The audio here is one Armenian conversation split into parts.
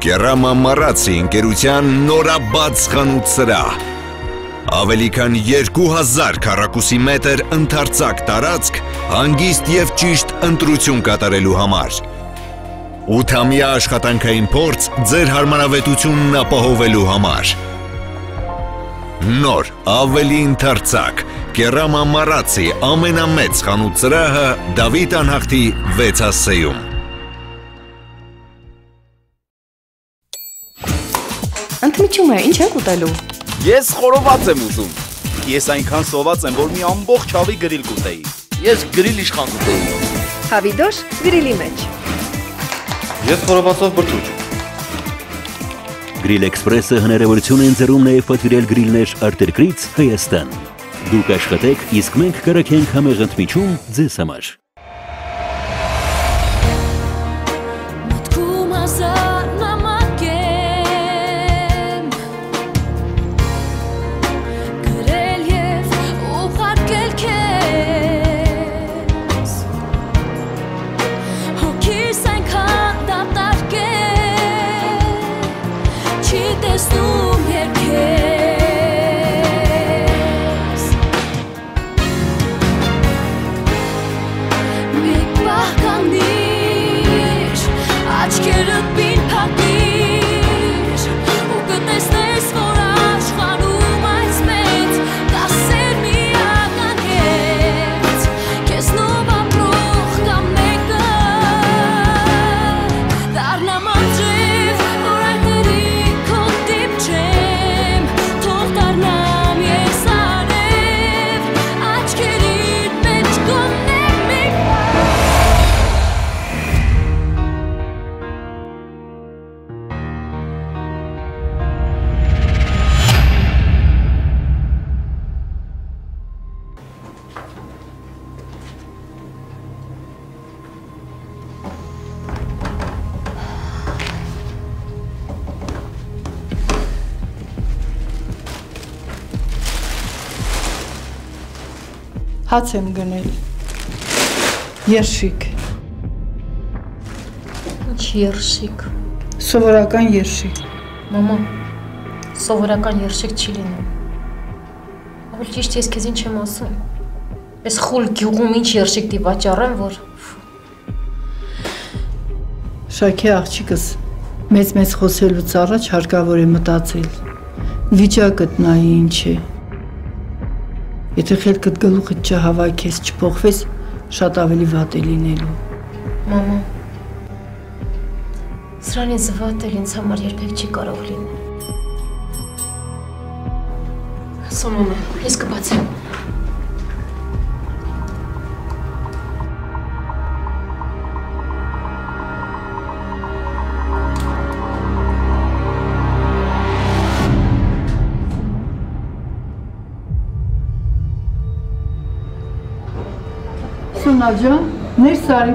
Կերամա Մարացի ընկերության նորաբաց խանութ սրահ։ Ավելի քան 2000 քառակուսի մետր ընդարձակ տարածք հանգիստ եւ ճիշտ ընտրություն կատարելու համար։ 8-ամյա աշխատանքային փորձ ձեր հարմարավետությունն ապահովելու համար։ Նոր, ավելի ընդարձակ, Կերամա Մարացի ամենամեծ խանութ ծրահը Դավիթ անհախտի 6 ասեյում։ Ընդմիջում է, ինչ եք ուտելու։ Ես խորոված եմ ուզում։ Ես այնքան սոված եմ, որ մի ամբողջ հավի գրիլ կուտեի։ Ես գրիլ իշխան կուտեի։ Հավիդոշ գրիլի մեջ։ Ես խորովածով բրդուճ։ Գրիլ Էքսպրեսը հնարավորություն են ձեռում նաև պատվիրել գրիլներ արտերկրից Հայաստան։ Դուք աշխատեք, իսկ մենք կրակենք համեղ ընդմիջում ձեզ համար։ проснусь. Հաց եմ գնել։ Երշիկ։ Ինչ երշիկ։ Սովորական երշիկ։ Մամա, սովորական երշիկ չի լինում։ Ավելի ճիշտ ես քեզ ինչ եմ ասում։ Այս խուլ գյուղում ինչ երշիկ դի վաճառեմ, որ Շաքե աղջիկս մեծ-մեծ խոսելուց առաջ հարկավոր է մտածել։ Վիճակդ նայի ինչ է։ Եթե խելքդ գլուխդ չհավաքես, չփոխվես, շատ ավելի վատ է լինելու։ Մամա, սրանից վատ էլ ինձ համար երբեք չի կարող լինել։ Ասո մամա, ես կբացեմ։ Սունա ջան, ներս արի,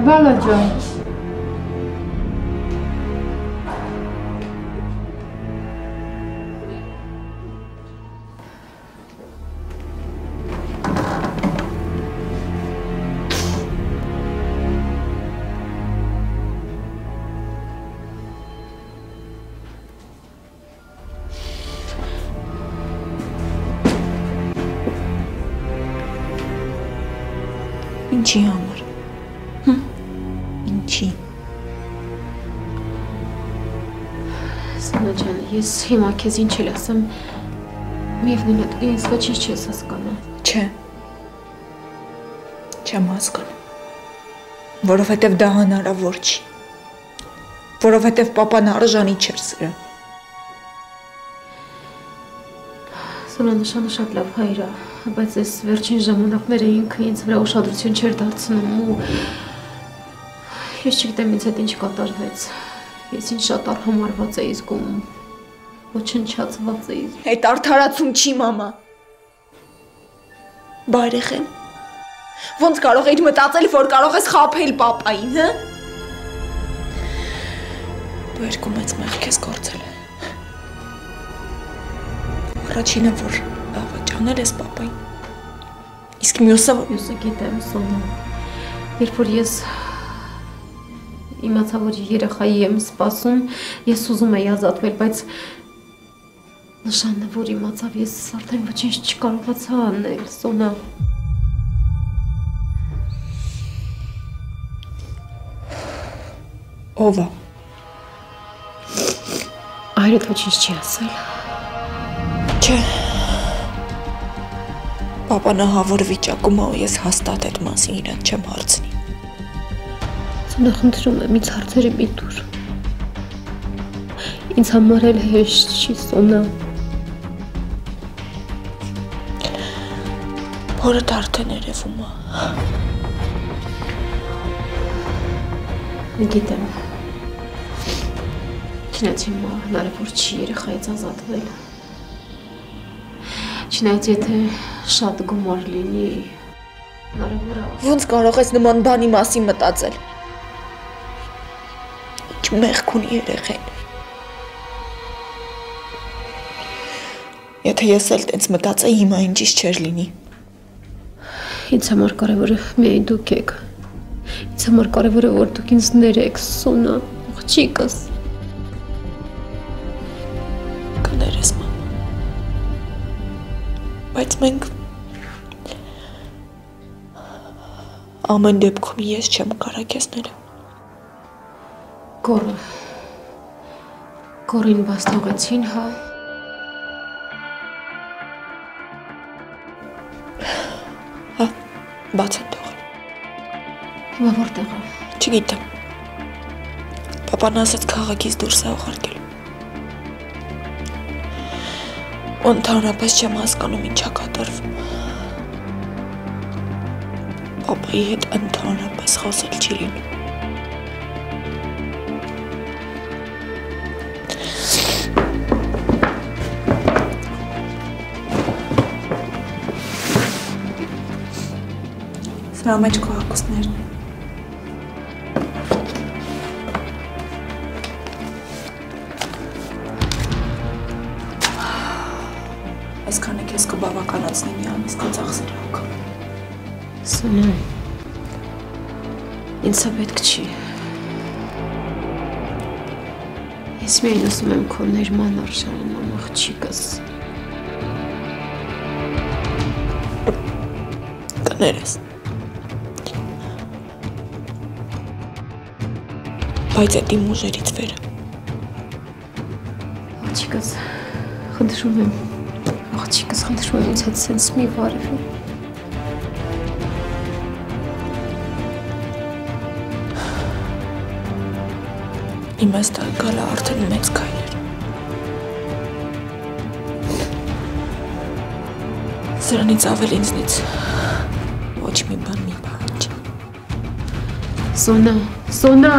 Ինչի համար։ Հմ։ Ինչի։ Սանա ջան, ես հիմա քեզ ինչ էլ ասեմ, միևնույն է, ինձ ոչինչ չես հասկանում։ Չէ։ Չեմ հասկանում։ Որովհետև դա հնարավոր չի։ Որովհետև papan արժանի չէր սրա։ Սանա նշանը շատ լավ հայր է, բայց այս վերջին ժամանակները ինքը ինձ վրա ուշադրություն չէր դարձնում ու ես չգիտեմ ինձ հետ ինչ կատարվեց։ Ես ինչ շատ արհամարված էի զգում։ Ոչնչացված էի։ Այդ արդարացում չի, մամա։ Բարեղ եմ։ Ոնց կարող էիր մտածել, որ կարող ես խափել papayin, հա։ Դու երկու մեծ մեղք ես գործել։ Առաջինը, որ աղաչանել ես papayin։ Իսկ մյուսը, Մյուսը գիտեմ, Սոնա։ Երբ որ ես իմացա, որ երեխայի եմ սպասում, ես ուզում եի ազատվել, բայց նշանն է, որ իմացավ, ես արդեն ոչինչ չկարողացա անել, Սոնա։ Ո՞վ է։ Հայրդ ոչինչ չի ասել։ Չէ։ Պապանը հավոր վիճակում է ու ես հաստատ այդ մասին իրան չեմ հարցնի։ Սոնա խնդրում եմ ինձ հարցերը մի տուր։ Ինձ համար էլ հեշտ չի, Սոնա։ Որդ արդեն երևում է։ Գիտեմ։ Չնայած հիմա հնարավոր չի երեխայից ազատվել։ Չնայած եթե շատ գումար լինի, հնարավոր է Ոնց կարող ես նման բանի մասին մտածել։ Ինչ մեղք ունի երեխեն։ Եթե ես էլ տենց մտածեի, հիմա ինչի՞ չէր լինի։ Ինձ համար կարևորը միայն դուք եք։ Ինձ համար կարևորը որ դուք ինձ ներեք, Սոնա, աղջիկս։ Բայց մենք ամեն դեպքում ես չեմ կարող քեզ ներել։ Գորը։ Գորին բաց թողեցին, հա։ Բաց են թողել։ Հիմա որտեղ է։ Չգիտեմ։ Պապան ասաց քաղաքից դուրս է ուղարկել։ Ընդհանրապես չեմ հասկանում ինչա կատարվում։ Պապայի հետ ընդհանրապես խոսել չի լինում։ Սրա մեջ քո հակոսներն Ինձ սա պետք չի։ Ես միայն ասում եմ քո ներման արժանանամ աղջիկս։ Կներես։ Բայց այդ իմ ուժերից վեր։ Աղջիկս, խնդրում եմ։ Աղջիկս, խնդրում եմ ինձ հետ սենց մի վարվի։ Իմ այս տալ գալը արդեն մեծ քայլ էր։ Սրանից ավել ինձնից ոչ մի բան մի պահանջ։ Սոնա, Սոնա։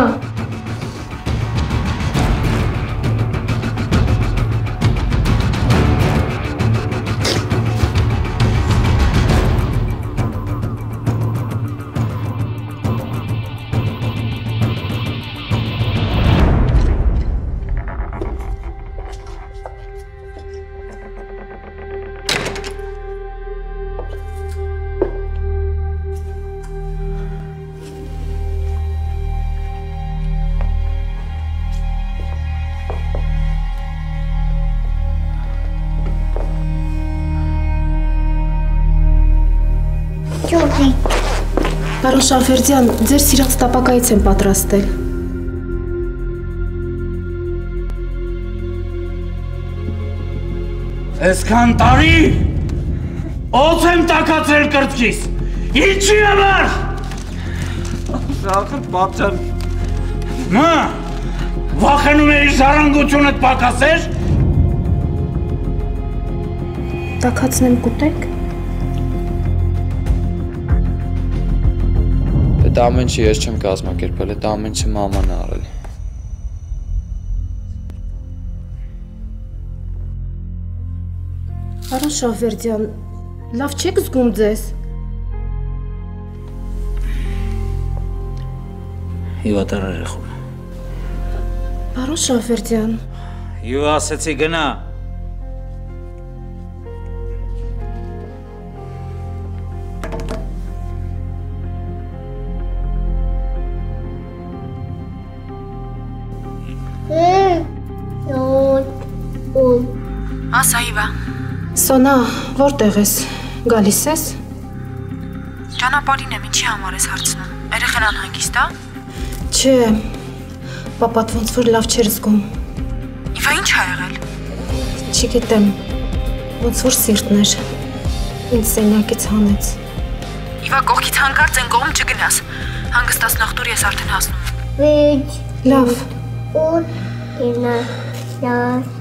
Պարոն Շաֆերդյան, ձեր սիրած տապակայից եմ պատրաստել։ Այսքան տարի օծ եմ տակացրել կրծքիս։ Ինչի համար։ Ախր պապ Մա, վախենում էի ժառանգությունդ պակասեր։ Տակացնեմ կուտեք։ Այդ ամեն ինչը ես չեմ կազմակերպել, այդ ամեն ինչը մաման է արել։ Պարոն Շաֆերդյան, լավ չեք զգում ձեզ։ Հիվատար երեխում։ Պարոն Շաֆերդյան, Եվ ասեցի գնա։ Սոնա, որտեղ ես։ Գալիս ես։ ճանապարհին եմ, ինչի համար ես հարցնում։ Երեխան անհանգիստ է։ Չէ։ Պապատ ոնց որ լավ չէր զգում։ Իվա ինչ ա եղել։ Չգիտեմ։ Ոնց որ սիրտն էր։ Ինձ սենյակից հանեց։ Իվա կողքից հանկարծ են կողմ չգնաս։ Հանգստացնող տուր ես արդեն հասնում։ Վիճ, Լավ։ ուր, ինը, լավ։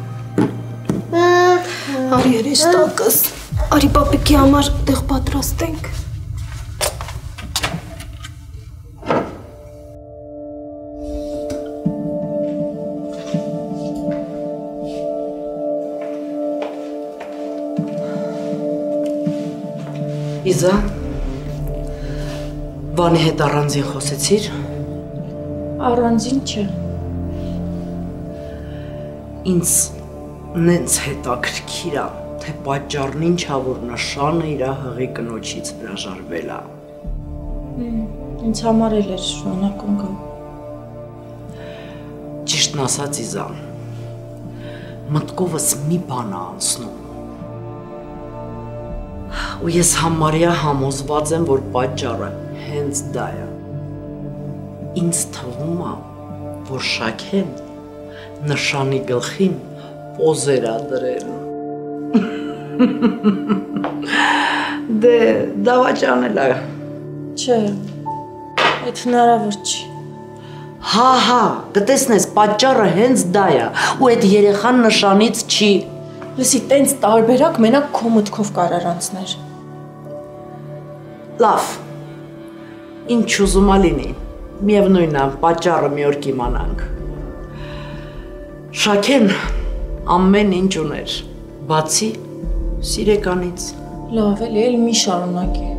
Արի երեստակս։ Արի պապիկի համար տեղ պատրաստենք։ Իզա Վանի հետ առանձին խոսեցիր։ Առանձին չէ։ Ինձ նենց հետաքրքիր է, թե պատճառն ինչ ա որ նշանը իր հղի կնոջից հրաժարվել է։ Ինձ համար էլ էր շնորհակում գա։ Ճիշտն ասած Իզա, մտքովս մի բան է անցնում։ Ու ես համարյա համոզված եմ, որ պատճառը հենց դա է։ Ինձ թվում է, որ Շաքեն նշանի գլխին պոզեր ա դրել։ Դե դավաճանել է։ Չէ։ Այդ հնարավոր չի։ Հա, հա, կտեսնես, պատճառը հենց դա է, ու այդ երեխան նշանից չի։ Լսի, տենց տարբերակ մենակ քո մտքով կարար անցներ։ Լավ։ Ինչ ուզում ա լինի։ Միևնույնն է, պատճառը մի օր կիմանանք։ Շաքեն ամեն ինչ ուներ, բացի սիրեկանից։ Լավ, էլի, էլ մի շարունակի։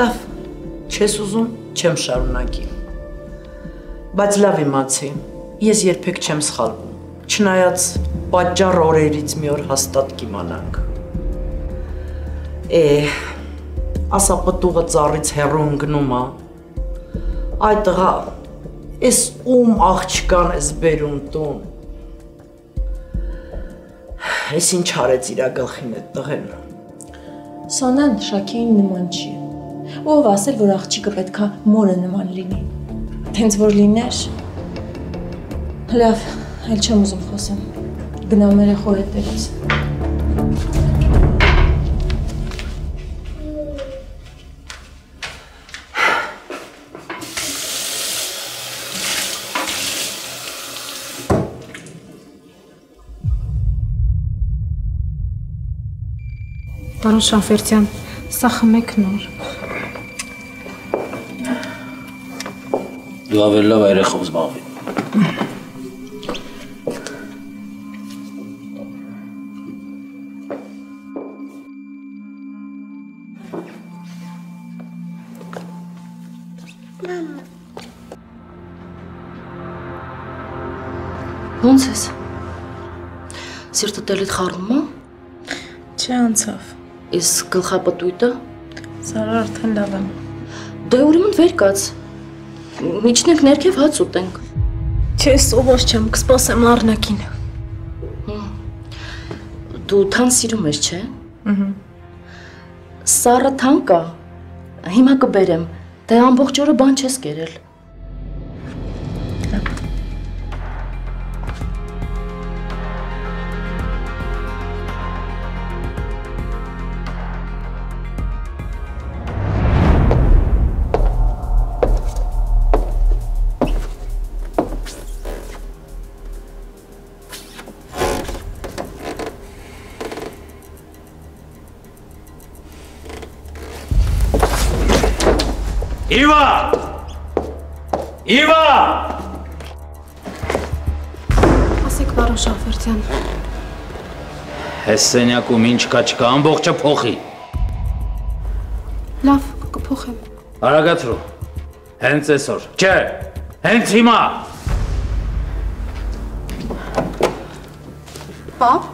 Լավ, չես ուզում, չեմ շարունակի։ Բայց լավ իմացի, ես երբեք չեմ սխալվում։ Չնայած պատճառ օրերից մի օր հաստատ կիմանանք։ Է, ասա պտուղը ծառից հեռու ընկնում է։ Այդ տղա, էս ում աղջկան ես բերում տուն։ Էս ինչ արեց իրա գլխին այդ տղեն։ Սոնան Շաքեին նման չի։ Ով ասել, որ աղջիկը պետքա մորը նման լինի։ Տենց որ լիներ։ Լավ, այլ չեմ ուզում խոսեմ։ Գնամ երեխո հետևից։ Պարոն Շաֆերտյան, սա խմեք նոր։ Դու ավելի լավ երեխով զբաղվի։ Ոնց ես։ Սիրտը դելիդ խառնում է։ Չէ անցավ։ Իսկ գլխապտույտը։ Սարա արդեն լավ եմ։ Դե ուրեմն վեր կաց։ Միջնենք ներքև հաց ուտենք։ Չէ, սովոր չեմ, կսպասեմ առնակին։ Դու թան սիրում ես, չէ։ Ահա։ Սառը թան կա։ Հիմա կբերեմ։ Դե ամբողջ օրը բան չես կերել։ Իվա! Իվա! Ասեք, պարոն Շաֆերտյան, Այս սենյակում ինչ կա չկա, ամբողջը փոխի։ լավ, կփոխեմ։ Արագացրու։ Հենց այսօր։ Չէ, հենց հիմա։ Պապ։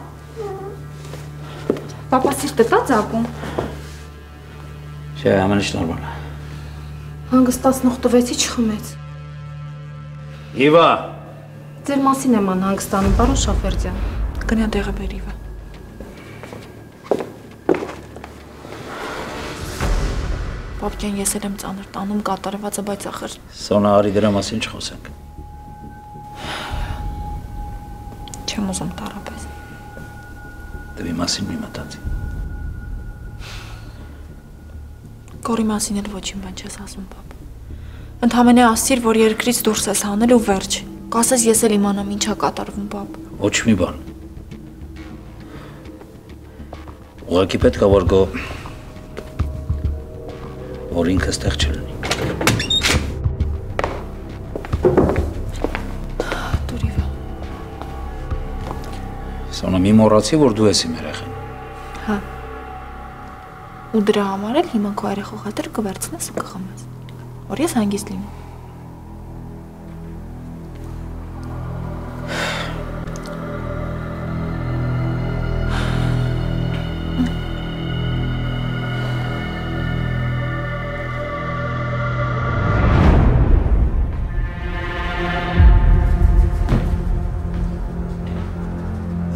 Պապա սիրտը տա ծակում։ Չէ, ամեն ինչ նորմալ է հանգստացնող տվեցի չխմեց։ Իվա։ Ձեր մասին եմ անհանգստանում, պարոն Շաֆերդյան։ Գնա դեղը բեր Իվա։ Պապկյան, ես էլ եմ ծանր տանում կատարվածը, բայց ախր։ Սոնա, արի դրա մասին չխոսենք։ Չեմ ուզում տարապես։ Դվի մասին մի մտածի։ Կորի մասին էլ ոչինչ բան չես ասում, պապ։ Ընդհանրապես ասիր, որ երկրից դուրս ես հանել ու վերջ։ Կասես ես էլ իմանամ ինչա կատարվում, պապ։ Ոչ մի բան։ Ուղղակի պետք է որ գո որ ինքը ստեղ չլինի։ Դուրիվա։ Սոնա մի մոռացի որ դու ես իմ երեխան։ Հա։ Ու դրա համար էլ հիմա քո երեխու խաթր կվերցնես ու կխմես։ Որ ես հանգիստ լինեմ։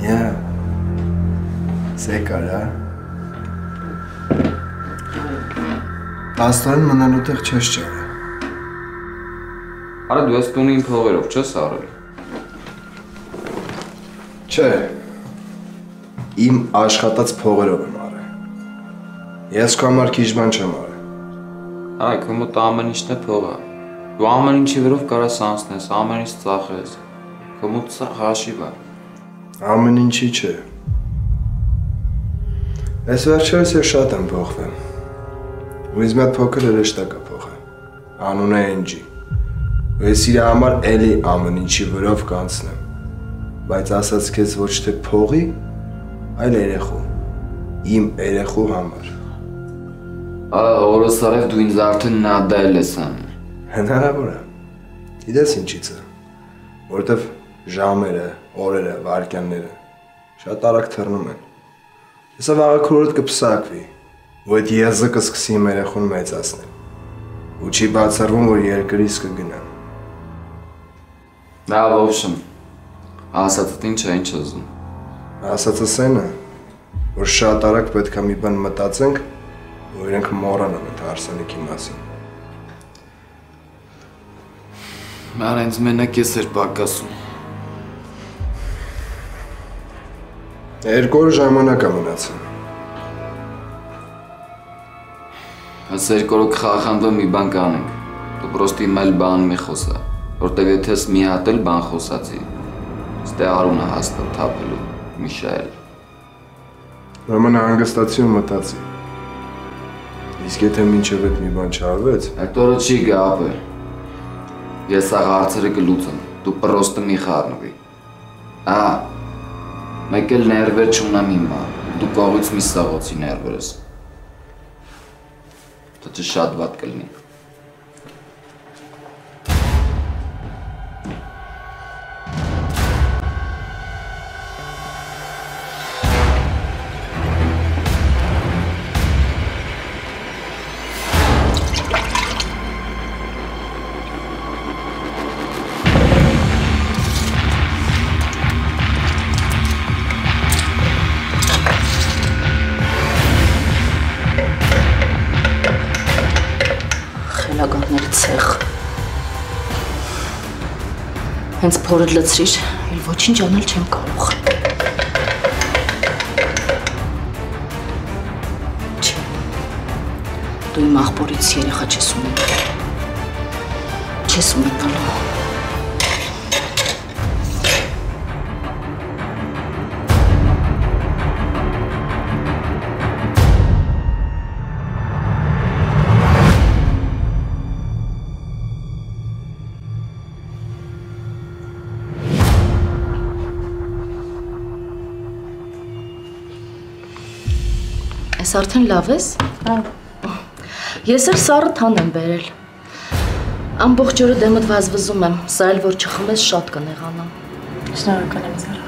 Yeah. Սեկար, հա։ Պաստորեն մնալու տեղ չես ճարը։ Արա դու ես տունին փողերով չես արել։ Չէ։ Իմ աշխատած փողերով եմ արել։ Ես քո համար քիչ բան չեմ արել։ Այ քո մոտ ամեն ինչն է փողը։ Դու ամեն ինչի վրով կարաս անցնես, ամեն ինչ ծախես։ Քո մոտ սա հաշիվ է։ Ամեն ինչի չէ։ Այս վերջերս ես շատ եմ փոխվել։ Ու ինձ մի հատ փոքր հրեշտա կա փոխը։ Անունը Էնջի։ ես իր համար էլի ամեն ինչի վրով կանցնեմ։ Բայց ասած քեզ ոչ թե փողի, այլ երեխու։ Իմ երեխու համար։ Ա օրս արև դու ինձ արդեն նադել ես անում։ Հնարավոր է։ Գիտես ինչից է։ Որտեվ ժամերը, օրերը, վայրկյանները շատ արագ թռնում են։ Հեսա վաղը քորդ կփսակվի, ու այդ եզը կսկսի իմ երեխուն մեծացնել։ Ու չի բացառվում, որ երկրից կգնա։ Լավ, ոբշմ։ Ասածդ ինչ է, ինչ ուզում։ Ասածս այն է, որ շատ արագ պետք է մի բան մտածենք, ու իրենք մոռանան այդ հարսանիքի մասին։ Մար ինձ մենակ ես էր պակասում։ Երկու օր ժամանակ է մնացել։ Հəs երկորը կխախանդվեմ մի բան կանենք։ Դու պրոստի մել բան մի խոսա, որտեվ եթե ես մի հատ էլ բան խոսացի, ստե արունը հաստատ թափելու, Միշայել։ Ուրեմն հանգստացի ու մտածի։ Իսկ եթե մինչև այդ մի բան չարվեց, Այդ օրը չի գա ապը։ Ես աղ հարցերը կլուծեմ, դու պրոստը մի խառնվի։ Ա, մեկ էլ ներվեր չունեմ հիմա, դու կողից մի սաղոցի ներվեր ես։ Դա շատ վատ կլինի։ Խելագարների ցեղ։ Հենց փորը լցրիր, էլ ոչինչ անել չեմ կարող։ Չէ։ Դու իմ աղբորից երեխա չես ունենալ։ Չես ունենալու։ Այս արդեն լավ ես։ Հա։ Ես էլ սառը թան եմ բերել։ Ամբողջ օրը դեմդ վազվզում եմ, սա էլ որ չխմես շատ կնեղանամ։ Շնորհակալ եմ Զարա։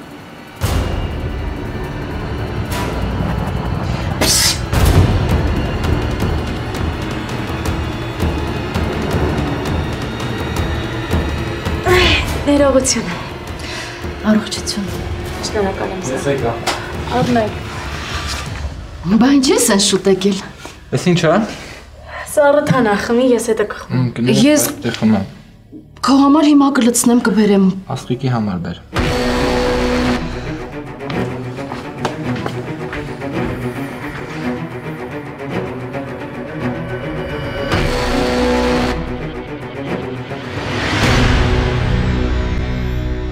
Ներողություն։ Առողջություն։ Շնորհակալ եմ Զարա։ Եկա։ Առնեք։ Բա ինչ ես են շուտ եկել։ Էս ի՞նչ է։ Սառը թանա խմի, ես հետը կխմեմ։ Ես Դե խմամ։ քո համար հիմա կլցնեմ կբերեմ։ Աստղիկի համար բեր։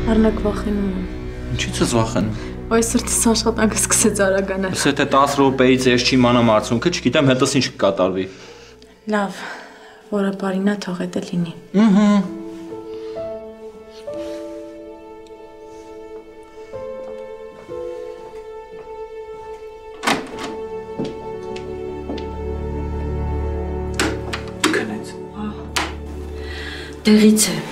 Արնակ վախենում եմ։ Ինչի՞ց ես վախենում։ Այս սրտս աշխատանքը սկսեց արագանալ։ Ըստ թե 10 րոպեից ես չիմանամ արդյունքը, չգիտեմ հետս ինչ կկատարվի։ Լավ, որը բարինա թող էտը լինի։ Ահա։ Տեղից է։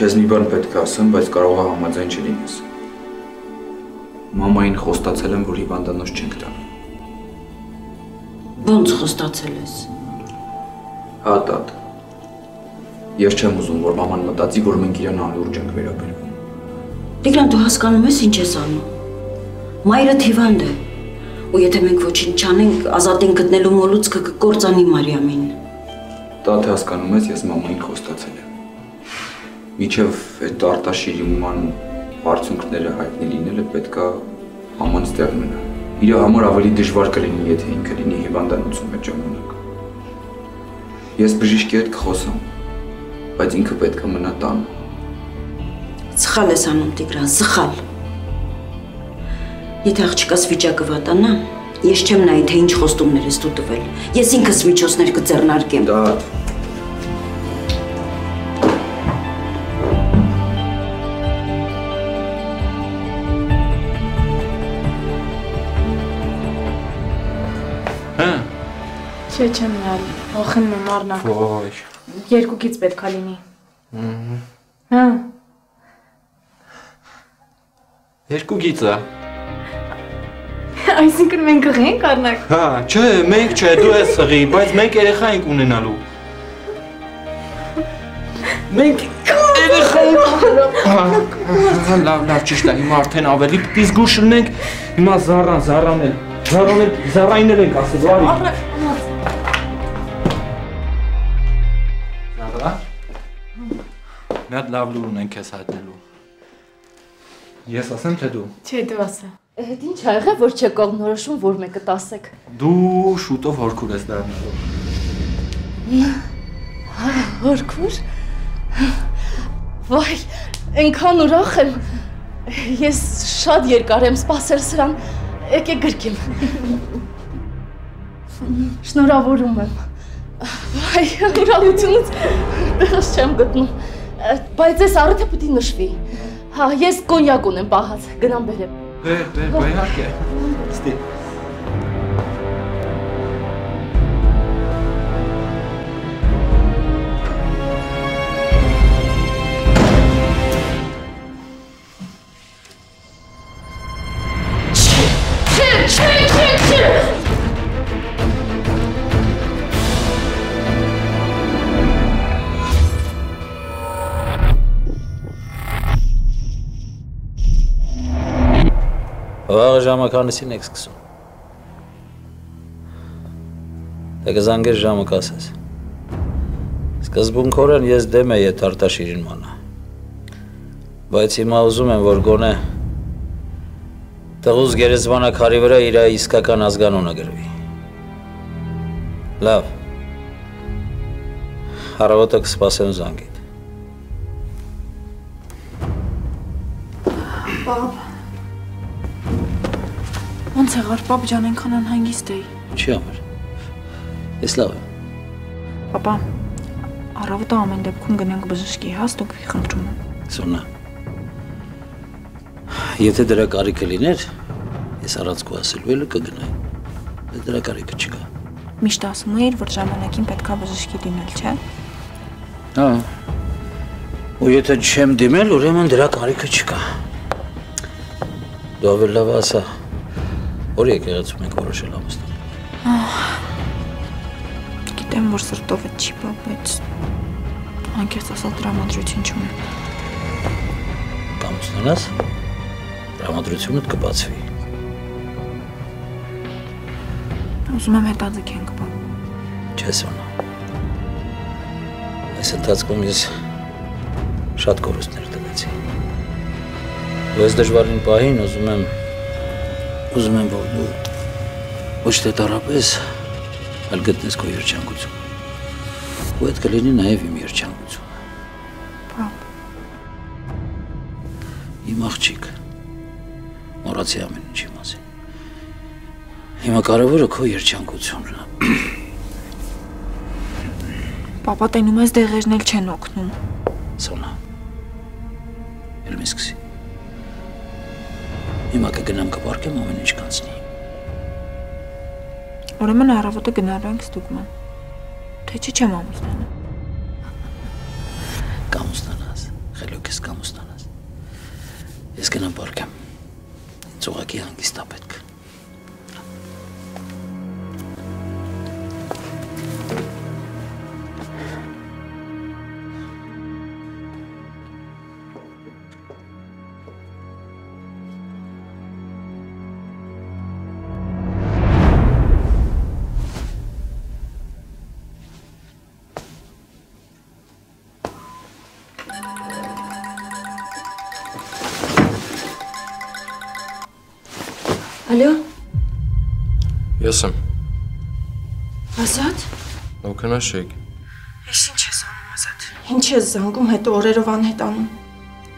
Քեզ մի բան պետք է ասեմ, բայց կարող է համաձայն չլինես։ Մամային խոստացել եմ, որ հիվանդանոց չենք տա։ Ոնց խոստացել ես։ Հա, տատ։ Ես չեմ ուզում, որ մաման մտածի, որ մենք իրան անլուրջ ենք վերաբերվում։ Տիգրան, դու հասկանում ես ինչ ես անում։ Մայրը հիվանդ է։ Ու եթե մենք ոչինչ չանենք, ազատին գտնելու մոլուցքը կկործանի Մարիամին։ Տատ հասկանում ես, ես մամային խոստացել եմ։ Միջև այդ արտաշիրիմման արդյունքները հայտնի լինելը պետքա մաման ստեղ մնա։ Իր համար ավելի դժվար կլինի, եթե ինքը լինի հիվանդանոցում այդ ժամանակ։ Ես բժիշկի հետ կխոսամ, բայց ինքը պետքա մնա տանը։ Սխալ ես անում, Տիգրան, սխալ։ Եթե աղջկաս վիճակը վատանա, ես չեմ նայի, թե ինչ խոստումներ ես դու տվել։ Ես ինքս միջոցներ կձեռնարկեմ։ Դա Չէ, չեմ նայել։ Վախենում եմ արնակ։ Ոյ։ Երկուքից պետքա լինի։ Հա։ Երկու գիծը։ Այսինքն մենք կղենք արնակ։ Հա, չէ, մենք չէ, դու ես սղի, բայց մենք երեխա ենք ունենալու։ Մենք երեխա ենք Հա, լավ, լավ, ճիշտ է, հիմա արդեն ավելի պիտի զգուշ լինենք։ Հիմա զառան, զառանել։ Զառանել, զառայնել ենք ասել, վարի։ Զառա։ հատ լավ լուր ունենք քեզ հայտնելու։ Ես ասեմ թե դու։ Չէ, դու ասա։ Այդ ինչ ա եղել, որ չեք կողմնորոշում, որ մեկը 10-եք։ Դու շուտով հորքուր ես դառնալու։ Հորքուր։ Վայ, այնքան ուրախ եմ։ Ես շատ երկար եմ սպասել սրան։ Եկեք գրկեմ։ Շնորհավորում եմ։ Վայ, ուրախությունից տեղս չեմ գտնում։ Բայց այս առիթը պիտի նշվի։ Հա, ես կոնյակ ունեմ պահած, գնամ բերեմ։ Բեր, բեր, բեր, իհարկե։ Ստի։ Քանիսին եք սկսում։ Դե կզանգեր ժամը կասես։ Սկզբունքորեն ես դեմ եմ եթե արտաշիրին մանա։ Բայց հիմա ուզում եմ, որ գոնե տղուս գերեզմանակարի վրա իր իսկական ազգանունը գրվի։ Լավ։ Հարավոտը կսպասեմ զանգիդ։ Պապ։ Ոնց եղար, պապ ջան, այնքան անհանգիստ էի։ Չի ամեր։ Ես լավ եմ։ Պապա, առավոտը ամեն դեպքում գնանք բժշկի, հա, ստուգվի խնդրում եմ։ Սոնա։ Եթե դրա կարիքը լիներ, ես առանց քո ասելու էլ կգնայի։ Բայց դրա կարիքը չկա։ Միշտ ասում էիր, որ ժամանակին պետքա բժշկի դիմել, չէ՞։ Հա։ Ու եթե չեմ դիմել, ուրեմն դրա կարիքը չկա։ Դու ավելի լավ ասա։ Որ եկեղեցում ենք որոշել ամուսնալ։ Ահ, Գիտեմ, որ սրտով է չի, պապ, բայց անկեղծ ասած տրամադրություն չունեմ։ Կամուսնանաս, տրամադրությունդ կբացվի։ Ուզում եմ հետաձգենք, բա։ Չէ, Սոնա։ Այս ընթացքում ես շատ կորուստներ տվեցի։ Ու այս դժվարին պահին ուզում եմ ուզում եմ որ դու ոչ թե տարապես այլ գտնես քո երջանկությունը։ Ու այդ կլինի նաև իմ երջանկությունը։ Պապ, Իմ աղջիկ։ Մոռացի ամեն ինչի մասին։ Հիմա կարևորը քո երջանկությունն է։ պապա տենում ես դեղերն էլ չեն օգնում։ Սոնա։ Էլ մի սկսի։ Հիմա կգնամ կպարկեմ ամեն ինչ կանցնի։ Ուրեմն առավոտը գնալու ենք ստուգման։ Թե չի չեմ ամուսնանը։ Կամուստանաս, խելոք ես կամուստանաս։ Ես գնամ պարկեմ։ Ծուղակի հանգիստա պետք։ Ալո, Ես եմ։ Ազատ։ Օքնաշեք։ Ես ինչ ես անում, Ազատ։ Ինչ ես զանգում, հետո օրերով անհետանում։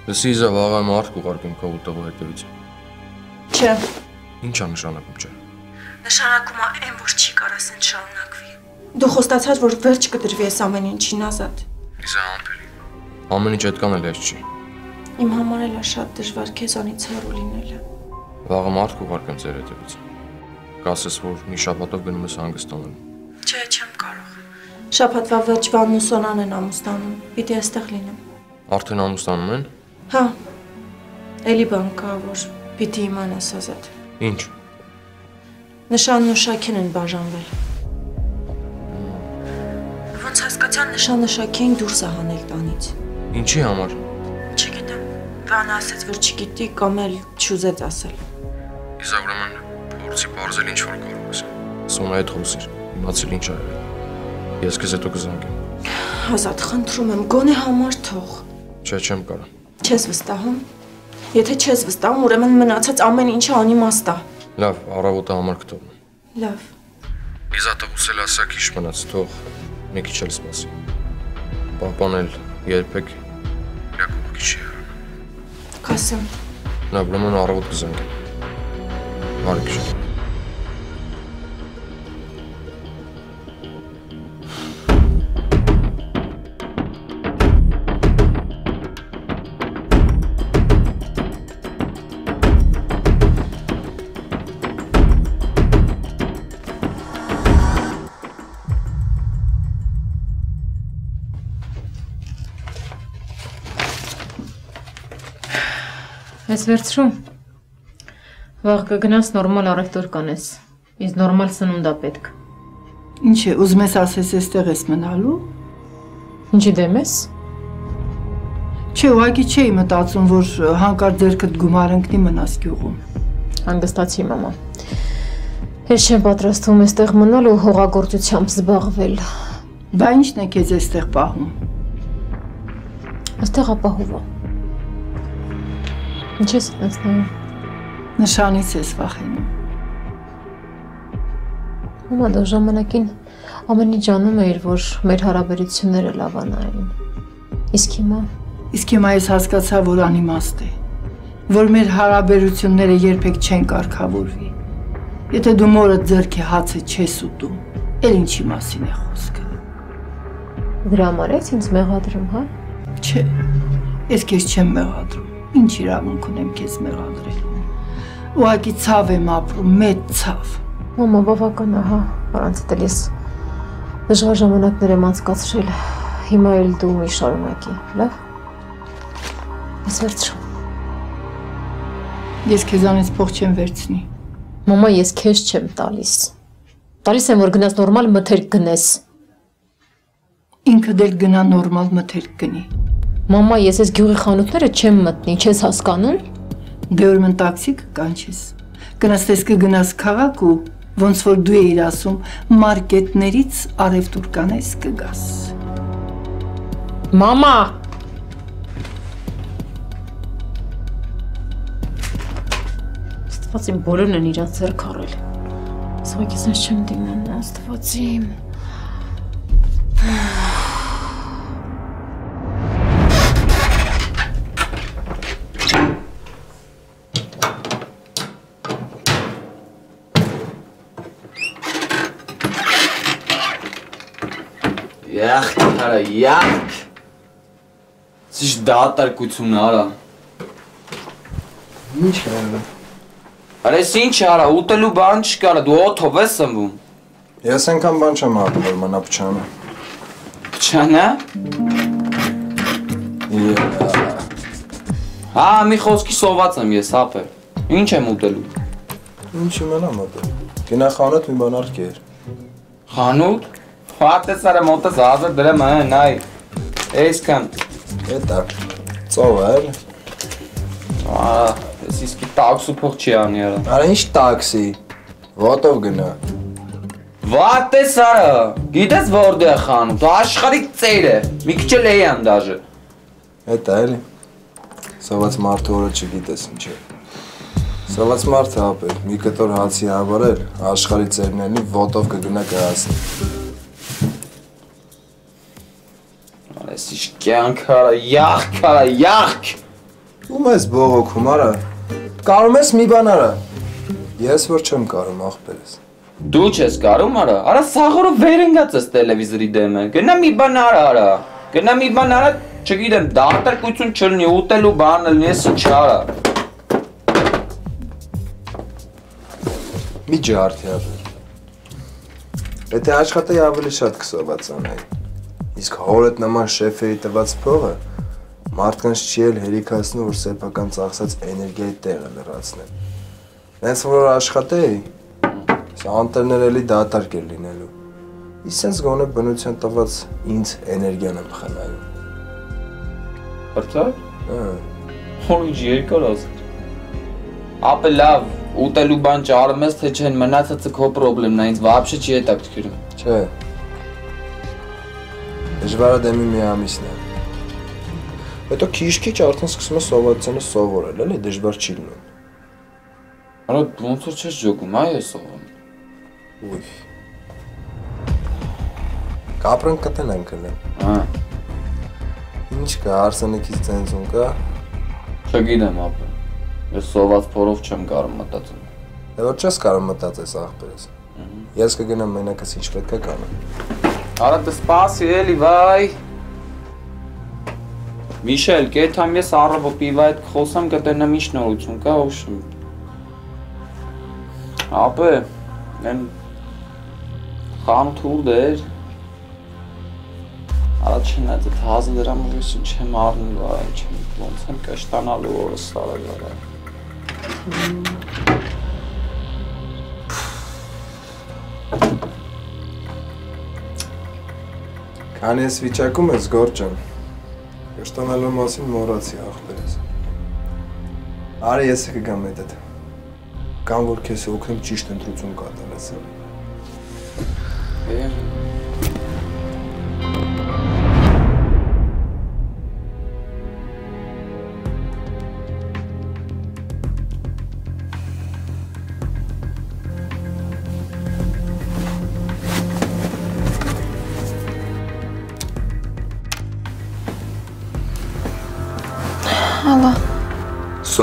Լսի իզա վաղը մարդ կուղարկեմ քո ուտեղու հետևից։ Չէ, Ինչ է նշանակում չէ։ նշանակում է այն, որ չի կարաս են շարունակվի։ Դու խոստացար, որ վերջ կդրվի այս ամեն ինչին, Ազատ։ Ամեն ինչ այդքան էլ էս չի։ Իմ համար էլ է շատ դժվար քեզանից հեռու լինելը։ Վաղը մարդ կուղարկեմ ձեր հետևից։ Կասես, որ մի շաբաթով գնում ես հանգստանալու։ Չէ, չեմ կարող։ Շաբաթվա վերջվան մուսոնան են ամուսնանում։ Պիտի այստեղ լինեմ։ Արդեն ամուսնանում են։ Հա։ Էլի բան կա, որ պիտի իմանաս, Ազատ։ Ինչ։ Նշանն ու Շաքեն են բաժանվել։ Ոնց հասկացան նշանը Շաքեն դուրս է հանել տանից։ Ինչի համար։ Չգիտեմ։ Վանը ասաց, որ չգիտի կամ էլ չուզեց ասել։ Իզա ուրեմն փորձի բարձել ինչ որ կարող ես։ Սոնա հետ խոսիր։ Իմացել ինչ ա եղել։ Ես քեզ հետո կզանգեմ։ Ազատ, խնդրում եմ, գոնե համար թող։ Չէ, չեմ կարող։ Չես վստահում։ Եթե չես վստահում, ուրեմն մնացած ամեն ինչը անիմաստ է։ Լավ, առավոտը համար կտողն։ Լավ։ Իզա տղուսել ասա քիչ մնաց, թող մի քիչ էլ սպասի։ Պապան էլ երբեք իր կողքի չի եղել։ Կասեմ։ Լավ, ուրեմն առավոտ կզանգեմ։ Ես վերցրում։ Վաղ կգնաս նորմալ առևտուր կանես։ Ինձ նորմալ սնունդ է պետք։ Ինչ է, ուզում ես ասես այստեղ ես մնալու։ Ինչի դեմ ես։ Չէ, ուղղակի չէի մտածում, որ հանկարծ ձերքդ գումար ընկնի մնաս գյուղում։ Հանգստացի մամա։ Ես չեմ պատրաստվում այստեղ մնալ ու հողագործությամբ զբաղվել։ Բա ինչն է քեզ այստեղ պահում։ Այստեղ ապահով է։ Ինչ ես ասնում։ Նշանից ես վախենում։ Մամա դու ժամանակին ամեն ինչ անում էիր, որ մեր հարաբերությունները լավանային։ Իսկ հիմա Իսկ հիմա ես հասկացա, որ անիմաստ է, որ մեր հարաբերությունները երբեք չեն կարգավորվի։ Եթե դու մորը ձերքի հացը չես ուտում, էլ ինչի մասին է խոսքը։ դրա համար ես ինձ մեղադրում, հա։ Չէ, ես քեզ չեմ մեղադրում։ Ինչ իրավունք ունեմ քեզ մեղադրելու։ Ուղղակի ցավ եմ ապրում, մեծ ցավ։ Մամա բավական է, հա, առանց դել ես դժվար ժամանակներ եմ անցկացրել։ Հիմա էլ դու մի շարունակի, լավ։ Ես վերցրու։ Ես քեզանից փող չեմ վերցնի։ Մամա, ես քեզ չեմ տալիս։ Տալիս եմ, որ գնաս նորմալ մթերք գնես։ Ինքը դել գնա նորմալ մթերք գնի։ Մամա, ես այս գյուղի խանութները չեմ մտնի, չես հասկանում։ Դե ուրեմն տաքսի կկանչես։ Գնաս տես կգնաս քաղաք ու ոնց որ դու էիր ասում, մարկետներից արևտուր կանես կգաս։ Մամա, Աստված իմ բոլորն են իրանց ձեռք առել։ ես ես չեմ դիմանա, Աստված իմ։ յախ։ Սիշ դատարկություն արա։ Ինչ անում։ Արա, ես ինչ արա, ուտելու բան չկա, դու օթով ես սնվում։ Ես այնքան բան չեմ ապրել, որ մնա փչանը։ Փչանա։ Հա, մի խոսքի սոված եմ ես, հապը։ Ինչ եմ ուտելու։ Ինչ իմանամ ապա։ Գնա խանութ մի բան արկեր։ Խանութ։ Ֆատես արա մոտս հազար դրամ է, նայ։ Այսքան։ Էտա։ Ծով էլ։ Ահա, ես իսկի տաքսու փող չի անի արա։ Արա ինչ տաքսի։ Ոտով գնա։ Վատես արա։ Գիտես որտեղ է խանութ, աշխարհի ծեր է։ Մի քիչ էլ էյան դաժե։ Էտա էլի։ Սոված մարդու օրը չգիտես ինչ է։ Սոված մարդը ապեր, մի կտոր հացի հավարել, աշխարհի ծերներնի ոտով կգնա կհասնի։ Այս իշ կյանք արա, յախք արա, յախք։ Ում ես բողոքում արա։ Կարում ես մի բան արա։ Ես որ չեմ կարում ախպերս։ Դու չես կարում արա։ Արա սաղորը վերընկած ես տելևիզորի դեմը։ Գնա մի բան արա արա։ Գնա մի բան արա, չգիտեմ, դատարկություն չլինի, ուտելու բան լինի, ես ինչ արա։ Մի ջարդի ապեր։ Եթե աշխատեի ավելի շատ կսոված անայի։ Իսկ հորդ նման շեֆերի տված փողը մարդկանց չի էլ հերիքացնում, որ սեփական ծախսած էներգիայի տեղը լրացնեն։ Նենց որ աշխատեի, սա անտերներ էլի դատարկ էր լինելու։ Իսկ sense գոնե բնության տված ինձ էներգիան եմ խնայում։ Բրտա։ Հա։ Հոր ինչ երկար ասել։ Ապե լավ, ուտելու բան ճարում ես, թե չեն մնացածը քո խնդրեմն է, ինձ вообще չի հետաքրքրում։ Չէ։ Դժվարը դեմի մի ամիսն է։ Հետո քիչ-քիչ արդեն սկսում է սովորությունը սովորել, էլի դժվար չի լինում։ Արա ոնց որ չես ջոգում, այ ես ով։ Ուй։ Կապրեն կտենանք էլ։ Հա։ Ինչ կա, արսենիկից ցենզուն կա։ Չգիտեմ ապա։ Ես սոված փորով չեմ կարող մտածել։ Դե որ չես կարող մտածես ախպերս։ Ես կգնամ մենակս ինչ պետք է կանեմ։ Արա դե սպասի էլի, վայ։ Միշել, կեթամ ես առավո պիվա հետ խոսամ, կտենամ ինչ նորություն կա, ուշում։ Ապե, են խանութ ուր դեր։ Առաջինած այդ հազը դրամով ես ինչ եմ առնում, վայ, ինչ եմ, ոնց եմ կշտանալու օրս սարել արա։ Քանի ես վիճակում ես գործան։ Կշտանալու մասին մոռացի ախպերս։ Արի ես կգամ հետդ։ Կամ որ քեզ օգնեմ ճիշտ ընտրություն կատարես։ Ալա,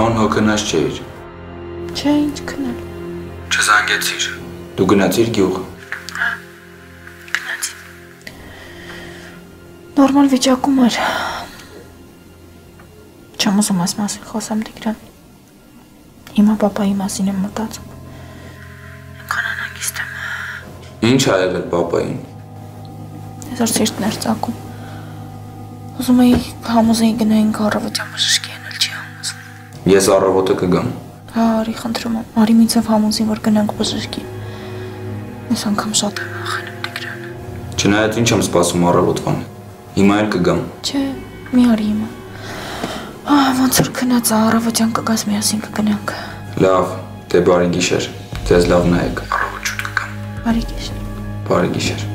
Սոն հոգնած չէիր։ չէ, ինչ քնել։ Չզանգեցիր։ Դու գնացիր գյուղ։ Նորմալ վիճակում էր։ Չեմ ուզում այս մասին խոսեմ Տիգրան։ Հիմա papayi մասին եմ մտածում։ Այնքան անհանգիստ եմ։ Ինչ ա եղել papayin։ Այսօր սիրտն էր ծակում։ Ուզում էի համոզեի գնային չի համոզում։ Ես առավոտը կգամ։ Հա, արի խնդրում եմ, արի միցև համոզի, որ գնանք բժշկի։ Այս անգամ շատ եմ ախենում Տիգրան։ Չնայած ինչ եմ սպասում առավոտվան։ Հիմա էլ կգամ։ Չէ, մի արի հիմա։ Ահա ոնց որ ա, առավոտյան կգաս միասին կգնանք։ Լավ, դե բարի գիշեր։ Ձեզ լավ նայեք։ Առավոտ շուտ Բարի գիշեր։ Բարի գիշեր։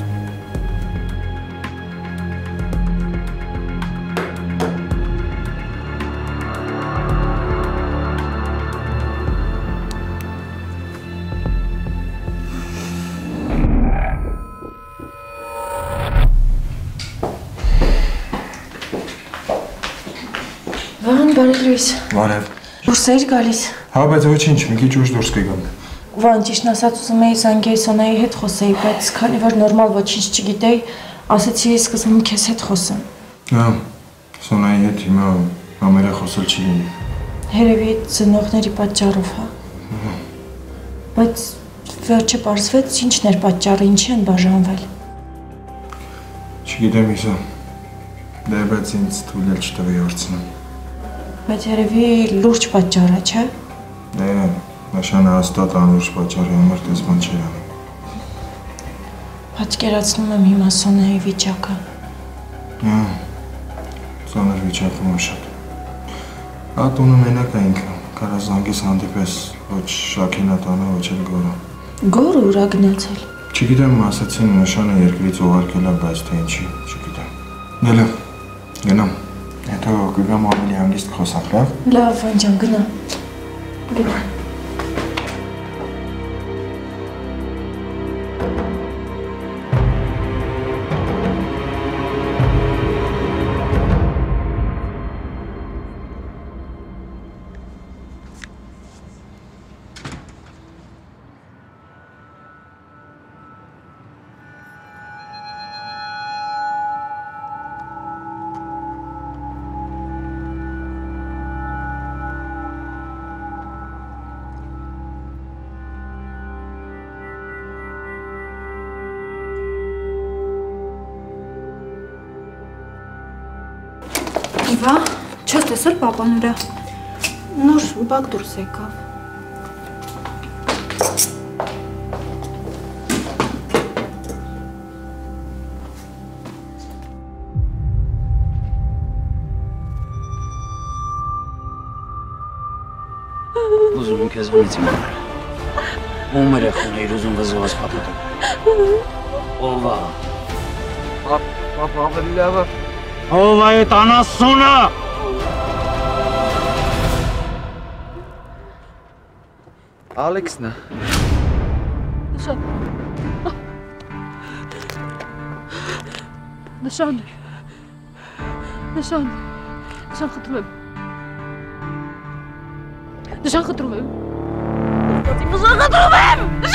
Վան, բարի լույս։ Բարև։ Դուրս էիր գալիս։ Հա, բայց ոչինչ, մի քիչ ուշ դուրս կգամ։ Վան, ճիշտն ասած ուզում էի զանգեի Սոնայի հետ խոսեի, բայց քանի որ նորմալ ոչինչ չգիտեի, ասացի սկզբում քեզ հետ խոսեմ։ Հա, Սոնայի հետ հիմա համերը խոսել չի լինի։ Երևի ծնողների պատճառով, հա։ Բայց վերջը պարզվեց ինչն էր պատճառը, ինչի են բաժանվել։ Չգիտեմ իսա։ Դե բայց ինձ թույլ չտվի հարցնեմ։ Բայց երևի լուրջ պատճառ է, չէ՞։ Դե նշանը հաստատ անուշ պատճառի համար դες բան չէր անի։ Պատկերացնում եմ հիմա Սոնայի վիճակը։ Հա։ Ծանր վիճակում է շատ։ տունը մենակ է ինքը։ Կարա զանգես հանդիպես ոչ Շաքենա տանը, ոչ էլ գորը։ Գորը ուրա գնացել։ Չգիտեմ, ասացին նշանը երկրից ուղարկել է, բայց թե ինչի, չգիտեմ։ Դե լավ, գնամ։ Հետո կգամ ավելի հանգիստ խոսանք, լավ։ Լավ, Վանջան, գնա։ Գնա։ տեսել papan ուրա։ Նոր բակ դուրս եկավ։ Ուզում եմ քեզ բնից իմանալ։ Ում երեխուն էիր ուզում վզովաց պատուտում։ Ով է։ Պապ, ավելի լավ է։ Ով է այդ անասունը։ Alex, ne? De Nasaan? Nasaan? Nasaan gedroom? Nasaan gedroom? Dat iemand zo gedroom!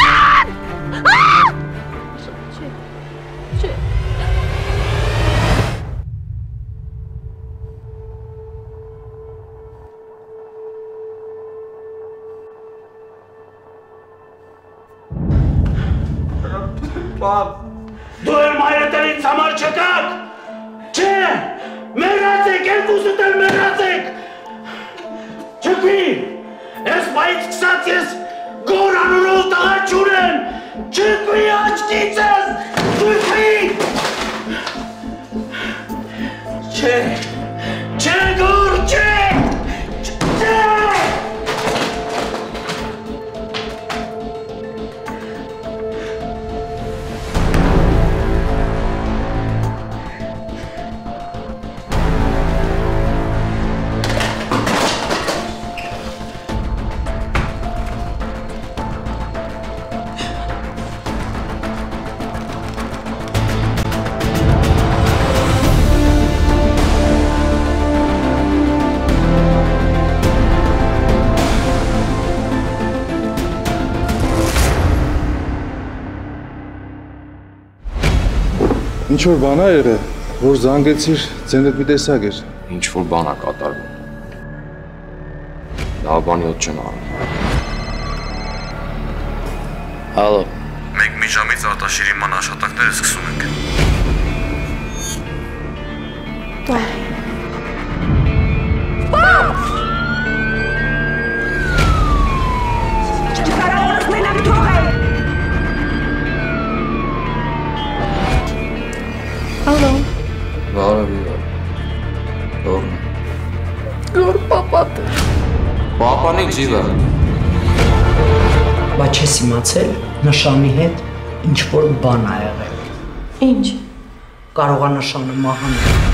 Ինչ որ բան ա եղել, որ զանգեցիր, ձենդ մի տեսակ էր։ Ինչ որ բան ա կատարվում։ Լավ բանի ոտ չեմ անում։ Հալո։ Մենք մի ժամից արտաշիրի ման աշխատանքները սկսում ենք։ Չկարողանաս Պապանի ջիվը։ Բա չես իմացել նշանի հետ ինչ որ բան ա եղել։ Ինչ։ Կարող է նշանը մահանել։